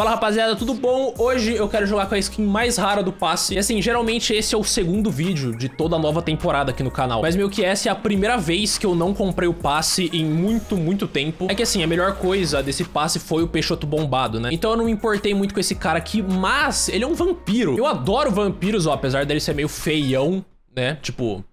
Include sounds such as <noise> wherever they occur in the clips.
Fala rapaziada, tudo bom? Hoje eu quero jogar com a skin mais rara do passe. E assim, geralmente esse é o segundo vídeo de toda a nova temporada aqui no canal. Mas meio que essa é a primeira vez que eu não comprei o passe em muito, muito tempo. É que assim, a melhor coisa desse passe foi o Peixoto bombado, né? Então eu não me importei muito com esse cara aqui, mas ele é um vampiro. Eu adoro vampiros, ó, apesar dele ser meio feião, né? Tipo,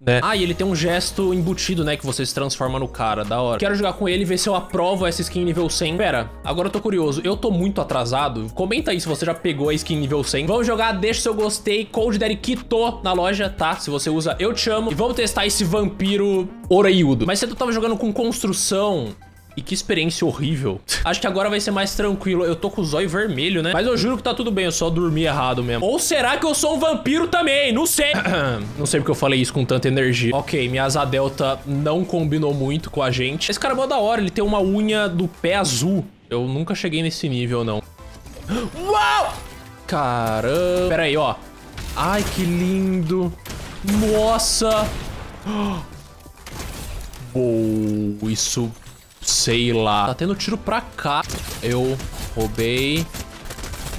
né? Ah, e ele tem um gesto embutido, né, que você se transforma no cara, da hora. Quero jogar com ele e ver se eu aprovo essa skin nível 100. Pera, agora eu tô curioso, eu tô muito atrasado? Comenta aí se você já pegou a skin nível 100. Vamos jogar, deixa seu gostei, Cold Daddy quitou na loja, tá? Se você usa, eu te amo. E vamos testar esse vampiro oreiudo. Mas se tu tava jogando com construção, e que experiência horrível. <laughs> Acho que agora vai ser mais tranquilo. Eu tô com o zóio vermelho, né? Mas eu juro que tá tudo bem, eu só dormi errado mesmo. Ou será que eu sou um vampiro também? Não sei. <clears throat> não sei porque eu falei isso com tanta energia. Ok, minha asa delta não combinou muito com a gente. Esse cara é mó da hora, ele tem uma unha do pé azul. Eu nunca cheguei nesse nível, não. <gasps> Uau! Caramba. Pera aí, ó. Ai, que lindo. Nossa. <gasps> Uou, isso Sei lá. Tá tendo tiro pra cá. Eu roubei.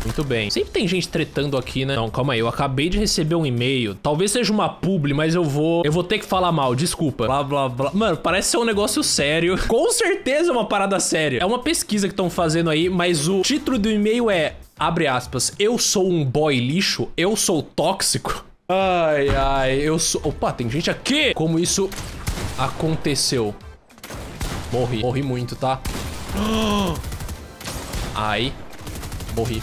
Muito bem. Sempre tem gente tretando aqui, né? Não, calma aí. Eu acabei de receber um e-mail. Talvez seja uma publi, mas eu vou... Eu vou ter que falar mal, desculpa. Blá, blá, blá. Mano, parece ser um negócio sério. <laughs> Com certeza é uma parada séria. É uma pesquisa que estão fazendo aí, mas o título do e-mail é... Abre aspas. Eu sou um boy lixo? Eu sou tóxico? Ai, ai, eu sou... Opa, tem gente aqui! Como isso aconteceu? Morri. Morri muito, tá? <gasps> Ai. Morri.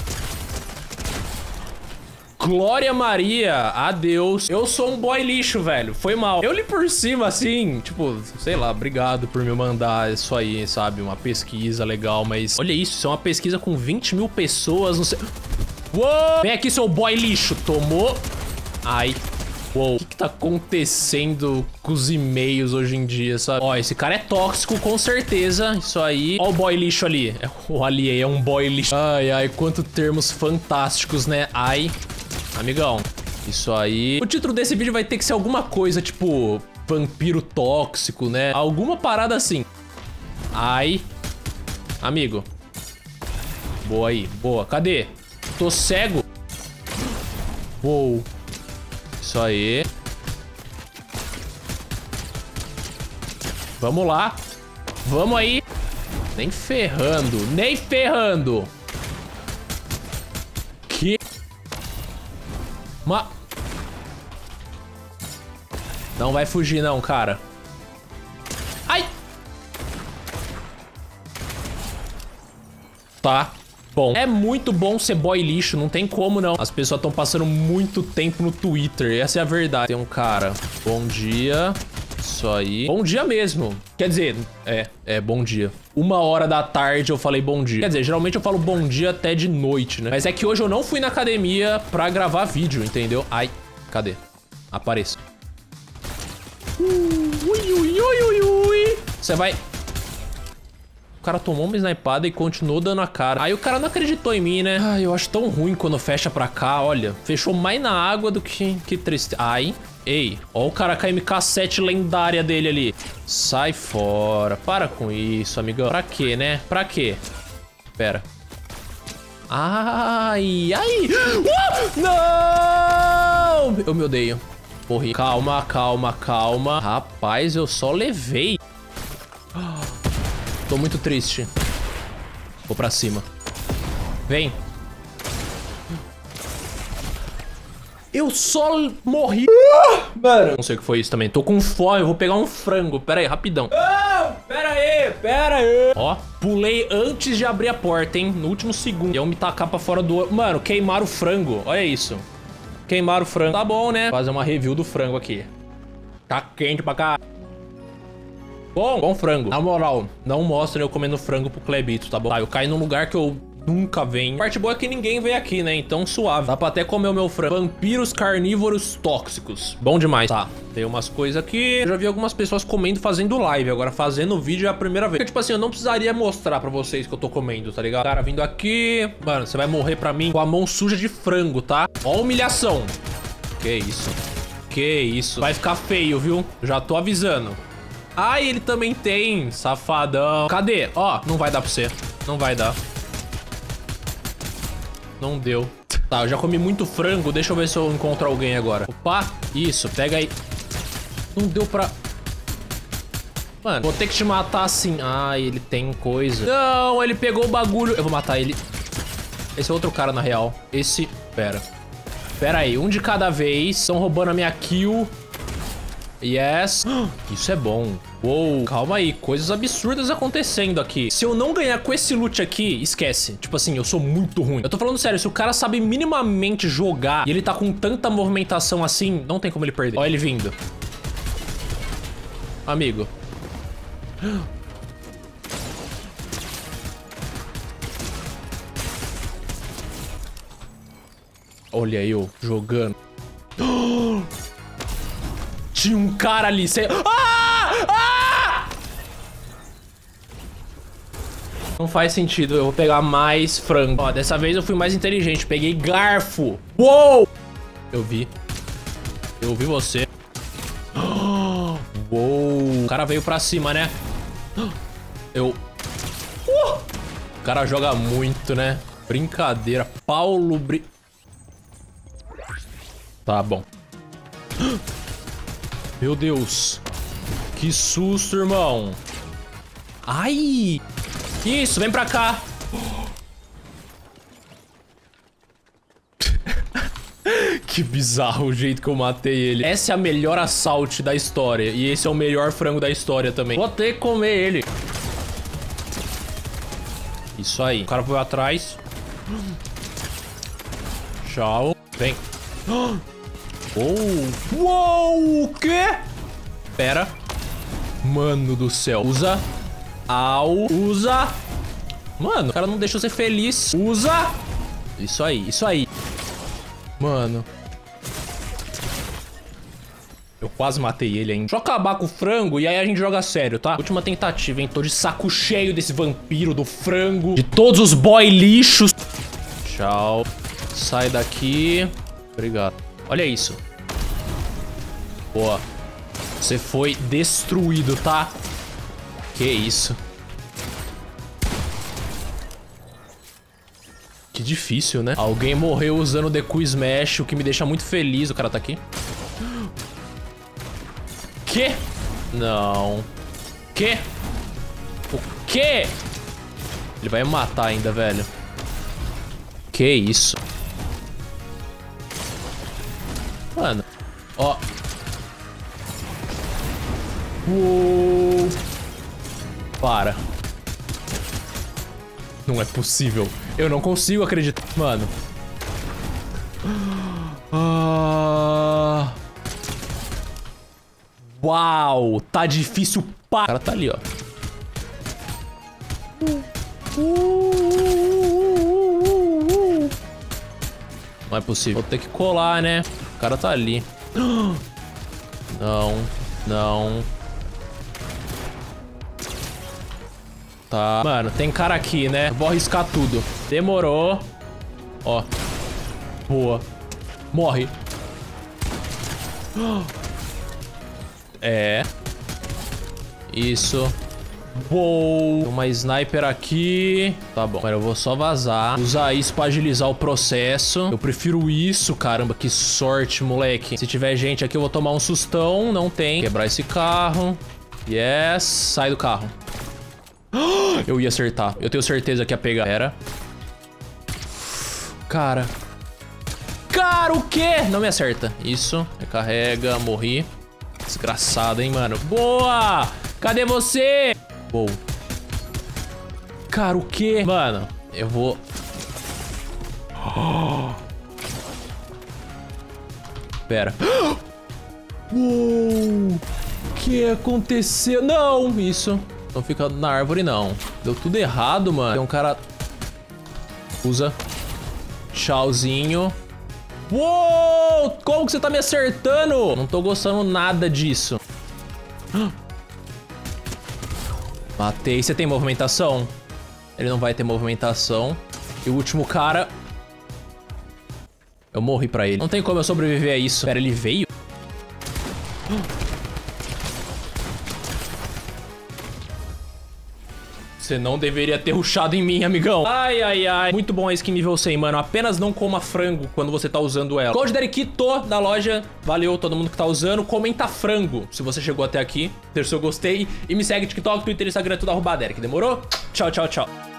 Glória Maria, adeus. Eu sou um boy lixo, velho. Foi mal. Eu li por cima, assim, tipo, sei lá, obrigado por me mandar isso aí, sabe? Uma pesquisa legal, mas... Olha isso, isso é uma pesquisa com 20 mil pessoas, não sei... Uou! Vem aqui, seu boy lixo. Tomou. Ai. Que, tá acontecendo com os e-mails hoje em dia, sabe? Ó, esse cara é tóxico, com certeza. Isso aí. Ó o boy lixo ali. O ali é um boy lixo. Ai, ai, quanto termos fantásticos, né? Ai, amigão. Isso aí. O título desse vídeo vai ter que ser alguma coisa, tipo... Vampiro tóxico, né? Alguma parada assim. Ai. Amigo. Boa aí, boa. Cadê? Tô cego. Uou. Isso aí. Vamos lá. Vamos aí. Nem ferrando. Nem ferrando. Que... Uma... Não vai fugir não, cara. Ai! Tá. Bom, é muito bom ser boy lixo, não tem como não. As pessoas estão passando muito tempo no Twitter, essa é a verdade. Tem um cara, bom dia, isso aí. Bom dia mesmo. Quer dizer, é, é bom dia. Uma hora da tarde eu falei bom dia. Quer dizer, geralmente eu falo bom dia até de noite, né? Mas é que hoje eu não fui na academia pra gravar vídeo, entendeu? Ai, cadê? Apareça. Ui, ui, ui, ui, ui. Você vai cara tomou uma snipada e continuou dando a cara. Aí o cara não acreditou em mim, né? Ai, eu acho tão ruim quando fecha pra cá, olha. Fechou mais na água do que... Que triste. Ai, Ei, ó o cara com a MK7 lendária dele ali. Sai fora. Para com isso, amigão. Pra quê, né? Pra quê? Pera. Ai, ai. <gasps> Uh! Não! Eu me odeio. Morri. Calma, calma, calma. Rapaz, eu só levei. Tô muito triste. Vou pra cima. Vem. Eu só morri. Mano. Não sei o que foi isso também. Tô com fome. Eu vou pegar um frango. Pera aí, rapidão. Não, pera aí, pera aí. Ó, pulei antes de abrir a porta, hein? No último segundo. E eu me tacar pra fora do... Mano, queimaram o frango. Olha isso. Queimaram o frango. Tá bom, né? Fazer uma review do frango aqui. Tá quente pra cá. Bom, bom frango. Na moral, não mostrem eu comendo frango pro Clebito, tá bom? Tá, eu caí num lugar que eu nunca venho. A parte boa é que ninguém vem aqui, né? Então suave. Dá pra até comer o meu frango. Vampiros carnívoros tóxicos. Bom demais. Tá, tem umas coisas aqui. Eu já vi algumas pessoas comendo fazendo live. Agora fazendo vídeo é a primeira vez. Porque, tipo assim, eu não precisaria mostrar pra vocês que eu tô comendo, tá ligado? Cara vindo aqui. Mano, você vai morrer pra mim com a mão suja de frango, tá? Ó humilhação. Que isso. Que isso. Vai ficar feio, viu? Já tô avisando. Ah, ele também tem, safadão. Cadê? Ó, não vai dar pra você. Não vai dar. Não deu. Tá, eu já comi muito frango. Deixa eu ver se eu encontro alguém agora. Opa, isso, pega aí. Não deu pra... Mano, vou ter que te matar assim. Ah, ele tem coisa. Não, ele pegou o bagulho. Eu vou matar ele. Esse é outro cara, na real. Esse... Pera. Pera aí, um de cada vez. Estão roubando a minha kill. Yes. <gasps> Isso é bom. Uou, calma aí. Coisas absurdas acontecendo aqui. Se eu não ganhar com esse loot aqui, esquece. Tipo assim, eu sou muito ruim. Eu tô falando sério, se o cara sabe minimamente jogar e ele tá com tanta movimentação assim, não tem como ele perder. Olha ele vindo. Amigo. <gasps> Olha eu jogando. <gasps> Tinha um cara ali. Cê... Ah! Ah! Não faz sentido. Eu vou pegar mais frango. Ó, dessa vez eu fui mais inteligente. Peguei garfo. Uou! Eu vi. Eu vi você. <gasps> Uou! O cara veio pra cima, né? <gasps> Eu... Uh! O cara joga muito, né? Brincadeira. Paulo Bri... Tá bom. <gasps> Meu Deus. Que susto, irmão. Ai! Isso, vem pra cá. <laughs> que bizarro o jeito que eu matei ele. Essa é a melhor assault da história. E esse é o melhor frango da história também. Vou ter que comer ele. Isso aí. O cara foi atrás. <gasps> Tchau. Vem. <gasps> Oh. Uou, o quê? Pera. Mano do céu. Usa. Au. Usa. Mano, o cara não deixou ser feliz. Usa. Isso aí, isso aí. Mano. Eu quase matei ele ainda. Deixa eu acabar com o frango e aí a gente joga sério, tá? Última tentativa, hein? Tô de saco cheio desse vampiro, do frango, de todos os boy lixos. Tchau. Sai daqui. Obrigado. Olha isso. Boa. Você foi destruído, tá? Que isso. Que difícil, né? Alguém morreu usando o Deku Smash, o que me deixa muito feliz. O cara tá aqui. Que? Não. Que? O quê? Ele vai me matar ainda, velho. Que isso? Mano. Ó. Uou. Para. Não é possível. Eu não consigo acreditar. Mano. Ah. Uau. Tá difícil pa... O cara tá ali, ó. Não é possível. Vou ter que colar, né? O cara tá ali. <gasps> Não. Não. Tá. Mano, tem cara aqui, né? Vou arriscar tudo. Demorou. Ó. Boa. Morre. <gasps> É. Isso. Boa. Uma sniper aqui. Tá bom. Agora eu vou só vazar. Usar isso pra agilizar o processo. Eu prefiro isso. Caramba, que sorte, moleque. Se tiver gente aqui, eu vou tomar um sustão. Não tem. Quebrar esse carro. Yes. Sai do carro. <gasps> Eu ia acertar. Eu tenho certeza que ia pegar. Era. Cara. Cara, o quê? Não me acerta. Isso. Recarrega. Morri. Desgraçado, hein, mano. Boa! Cadê você? Boa. Cara, o quê? Mano, eu vou... <gasps> Pera. <gasps> Uou! O que aconteceu? Não, isso. Não fica na árvore, não. Deu tudo errado, mano. Tem um cara... Usa. Tchauzinho. Uou! Como que você tá me acertando? Não tô gostando nada disso. <gasps> Matei. Você tem movimentação? Ele não vai ter movimentação. E o último cara... Eu morri pra ele. Não tem como eu sobreviver a isso. Pera, ele veio? <gasps> Você não deveria ter ruxado em mim, amigão. Ai, ai, ai. Muito bom a skin nível 100, mano. Apenas não coma frango quando você tá usando ela. Code Derikito da loja. Valeu todo mundo que tá usando. Comenta frango se você chegou até aqui. Ter seu gostei. E me segue TikTok, Twitter, Instagram, tudo arroba Derek. Demorou? Tchau, tchau, tchau.